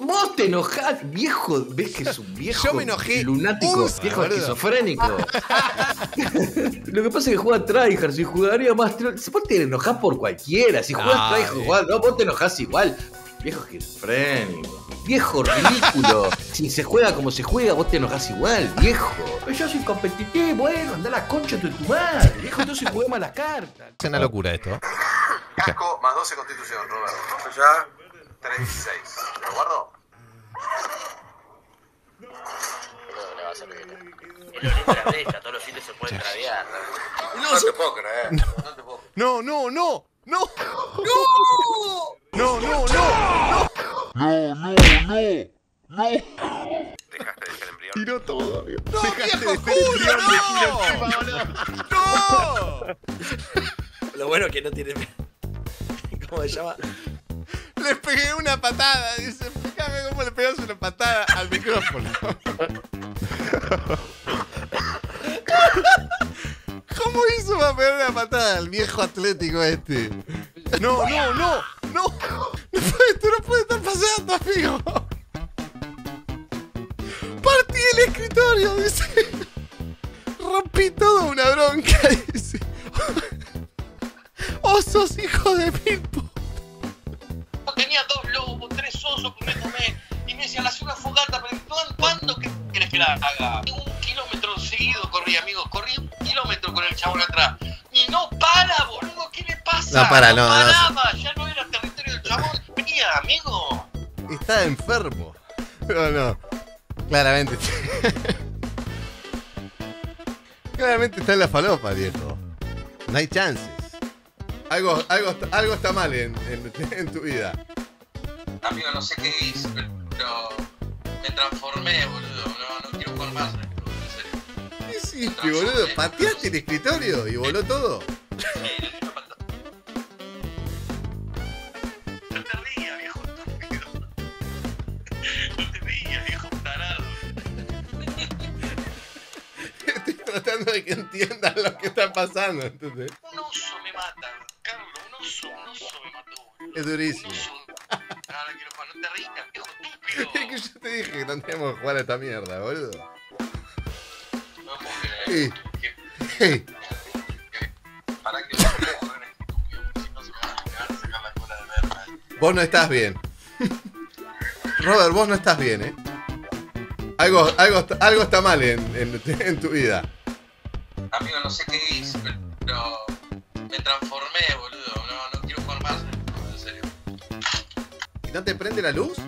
Vos te enojás, viejo, ves que es un viejo Yo me enojé lunático, un- viejo boludo. esquizofrénico. Lo que pasa es que juega tryhard, si jugaría más tryhard, vos te enojás por cualquiera, si Ah, tryhard, jugás- no, vos te enojás igual. Viejo esquizofrénico, viejo ridículo. si se juega como se juega, vos te enojás igual, viejo. Yo soy competitivo, bueno, anda la concha de tu madre, viejo, entonces juguemos las cartas. Es una locura esto. Casco más 12 constitución, Robert. Esto ya 36. ¿Lo guardo? le va a. Es lo lindo de la brecha, todos los sitios se pueden tradear. No, te puedo creer. No, te puedo No, no, no, no. No, no, no, no. Dejaste de ser embrión. Tiró todo, amigo. ¡No, Dejaste viejo Julio, no! boludo. ¡No! Lo bueno que no tiene. ¿Cómo se llama? Le pegué una patada. Dice, fíjame cómo le pegas una patada al micrófono. ¿Cómo hizo para pegar una patada al viejo atlético este? No, no, no, no. Esto no puede estar pasando, amigo. Partí el escritorio, dice. Rompí toda una bronca, dice. Osos, hijo de mil Un kilómetro seguido corrí, amigos, corrí un kilómetro con el chabón atrás. Y no para, boludo, ¿qué le pasa? No para, no, no. paraba, ya no era territorio del chabón. Venía, amigo. Está enfermo. No, no. Claramente. Claramente está en la falopa, viejo. No hay chances. Algo, algo, algo está mal en, en- en tu vida. Amigo, no sé qué hice, pero me transformé, boludo. ¿Qué hiciste, boludo? ¿Pateaste el escritorio y voló todo? No te rías, viejo estúpido. No te rías, viejo tarado. Estoy tratando de que entiendan lo que está pasando, ¿entendés? Un oso me mata, Carlos. Un oso, un oso me mató. boludo. Es durísimo. Un oso. Ahora quiero jugar. No te rías, viejo Es estúpido. que yo te dije que no teníamos que jugar a esta mierda, boludo. Hey, hey. Para que. Vos no estás bien. Robert, vos no estás bien, ¿eh? Algo, algo, algo está mal en, en- en tu vida. Amigo, no sé qué hice, pero me transformé, boludo. No, no quiero jugar más. En serio. ¿Y no te prende la luz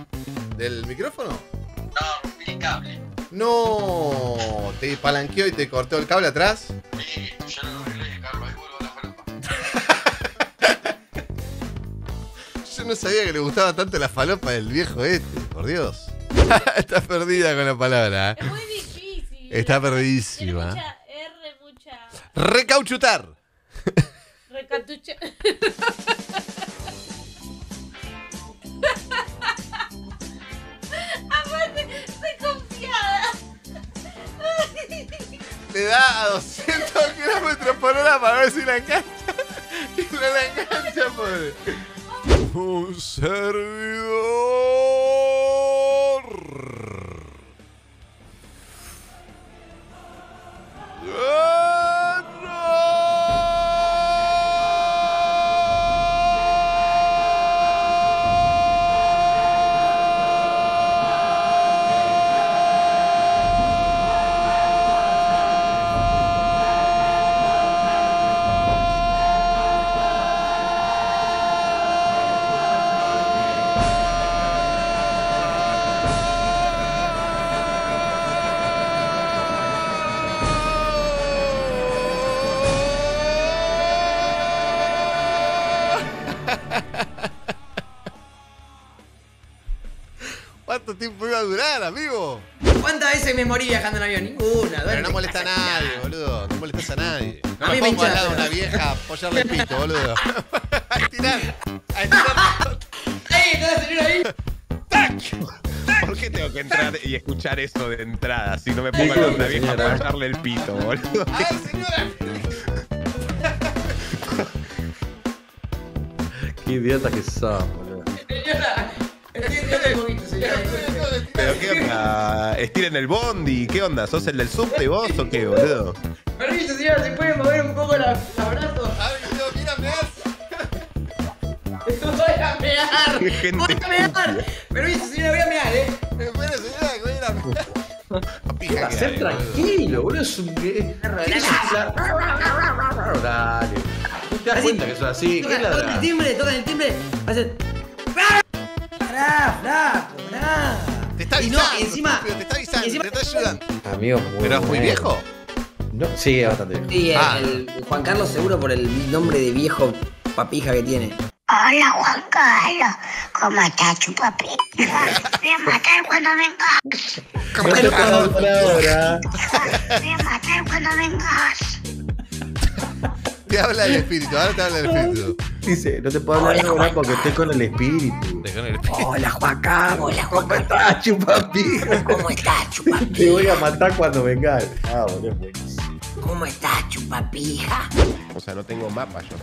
del micrófono? No, rompí el cable. No, te palanqueó y te cortó el cable atrás. Sí, ya lo arreglé, Carlos. Ahí vuelvo a la falopa. Yo no sabía que le gustaba tanto la falopa del viejo este, por Dios. Está perdida con la palabra. ¿eh? Es muy difícil. Está Tiene perdidísima. mucha R, mucha Recauchutar. recatucha. Le da a 200 kilómetros por hora para ver si la engancha. Y no la engancha, pobre. Un servidor. Tiempo iba a durar, amigo? ¿Cuántas veces me morí viajando en avión? Ninguna. Pero ¿dónde no molesta a nadie, boludo. No molestas a nadie. No A me mí me pongo al hincha, lado de una vieja a apoyarle el pito, boludo. a estirar. A estirar. ¡Ey, está señor ahí! ¿Por qué tengo que entrar y escuchar eso de entrada si no me pongo a la una vieja para apoyarle el pito, boludo? A ver, señora. Qué idiota que sos, boludo. Señora, ¿qué onda? ¿Estiren el bondi? ¿Qué onda? ¿Sos el del subte vos o qué, boludo? Permiso, señora, ¿se puede mover un poco la- los brazos? Ay, no, mírame. Voy a mear. Voy a mear. Permiso, señora, voy a mear, eh. Espera, señora, que voy a ir a- Pija que Ser tranquilo, boludo. Es un. eh, ¿qué es un fla- Dale. ¿No te das cuenta que eso es así? ¿Qué Tocan, el timbre, tocan el timbre. Hacen. Está Y no, avisando, y encima. te está avisando, y encima- te está ayudando. Amigo, muy Pero es muy viejo. No, sí, es bastante viejo. Sí, el, Ah. el Juan Carlos seguro por el nombre de viejo papija que tiene. Hola Juan Carlos, ¿cómo estás, chupapija? Voy a matar cuando vengas. No te ahora. Voy a matar cuando vengas. Te habla el espíritu, ahora te habla el espíritu. Dice, no te puedo hablar ahora porque estoy con el espíritu. Dejó en el espíritu. Hola, Juan Carlos. Hola Juan ¿Cómo estás, chupapija? ¿cómo estás, chupapija? Te voy a matar cuando vengas. Ah, boludo. ¿Cómo estás, chupapija? O sea, no tengo mapa yo.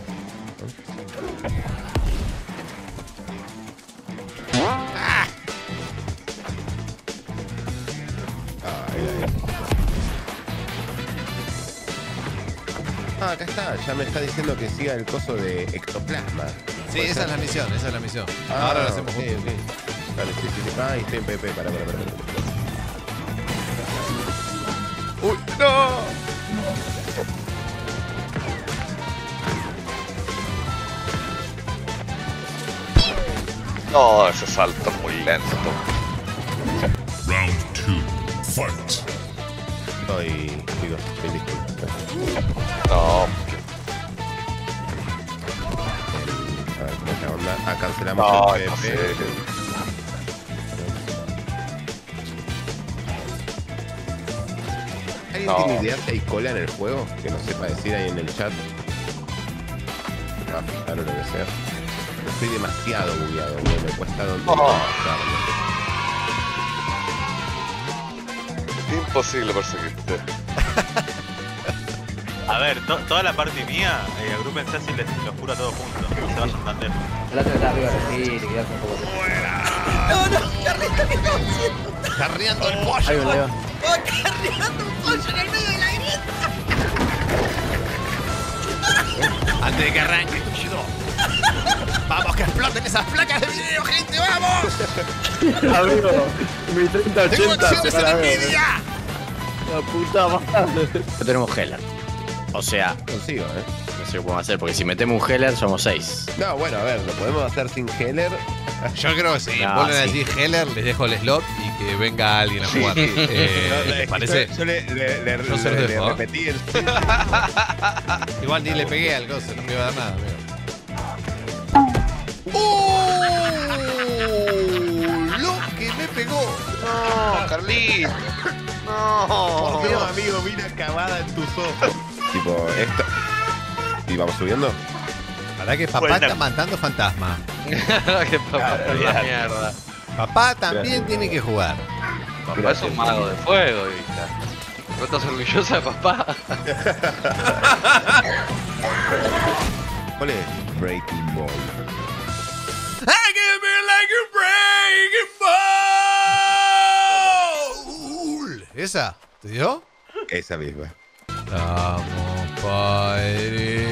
Ay, Ah, acá está, ya me está diciendo que siga el coso de ectoplasma. Sí, esa es la misión, esa es la misión. Ah, Ahora lo hacemos ok, juntos. Dale, sí, sí, sí. Ay, estoy en PP, para, para, para. ¡Uy, no! No, ese salto es muy lento. Round two. Fight. Estoy, digo, listo. No, A ver, ¿cómo la onda? Ah, cancelamos no, el no PP. sé. ¿Alguien No. tiene idea si hay cola en el juego? Que nos sepa decir ahí en el chat. Ah, claro, lo que sea. Estoy demasiado bugueado. Me cuesta donde. Oh. Imposible perseguirte. A ver, to- toda la parte mía, eh, agrúpense así y les los juro a todos juntos. No se vayan tan lejos. El otro está arriba, sí, te quedas un poco. Carreando el pollo. Ahí, boludo. Antes de que arranque, Tushido. Vamos, que exploten esas placas de video, gente, vamos. Amigo, mi 3080 Tengo acciones en. Nvidia. La puta madre. No tenemos Heller. O sea, Consigo, ¿eh? no sé qué podemos hacer, porque si metemos un Heller somos 6. No, bueno, a ver, lo podemos hacer sin Heller. Yo creo que si No, vuelven a sí. decir Heller, les dejo el slot y que venga alguien a jugar. No, Eh, es ¿Les que parece? Yo, yo le, le, le- Yo se los le- dejo, le ¿eh? repetí el. Igual ni le pegué al gozo, no me iba a dar nada, amigo. Que pegó. No, Carlito. Por No. Dios, amigo, mira acabada en tus ojos. tipo, esto. ¿Y vamos subiendo? ¿Para que papá Bueno. está matando fantasmas? Qué papá, la mierda. Papá también tiene que jugar. Papá es un mago de fuego, hija. ¿No estás orgullosa de papá? ¿Cuál es? Breaking Ball. I give me like a breaking ball. ¿Esa? ¿Te dio? Esa misma. Vamos, padre.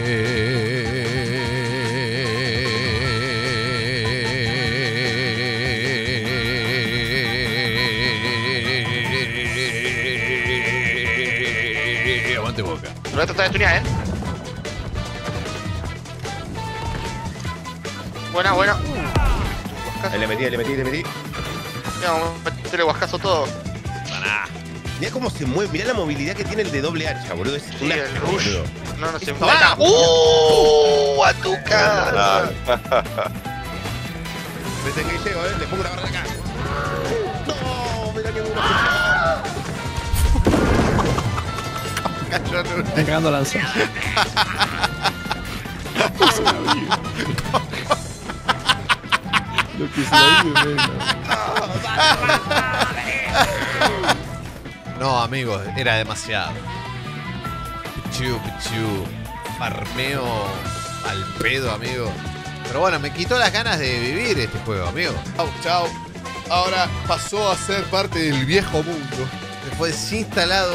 Aguante boca. No está de tunear, ¿eh? Buena, buena. Le metí, le metí, le metí. Vamos a meterle guascazo todo. Mirá cómo se mueve, mirá la movilidad que tiene el de doble hacha, boludo. Es Sí, una el rush. boludo. No, no se ¡Ah! ¡Ah! ¡Uh! ¡A tu cara! Desde que llego, eh, le pongo una barra acá. No, mirá que bueno. Están cagando lanza. Lo que se la vive. No, amigos, era demasiado. Pichu, pichu. Farmeo al pedo, amigo. Pero bueno, me quitó las ganas de vivir este juego, amigo. Chau, chau. ahora pasó a ser parte del viejo mundo. Fue desinstalado